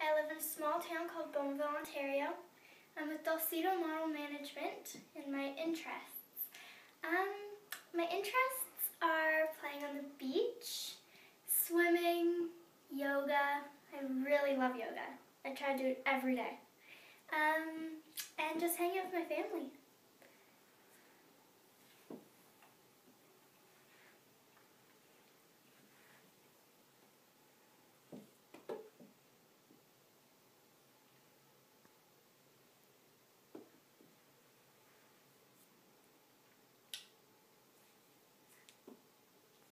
I live in a small town called Bonneville, Ontario. I'm with Dulcedo Model Management And my interests. Um, my interests are playing on the beach, swimming, yoga. I really love yoga. I try to do it every day. Um, and just.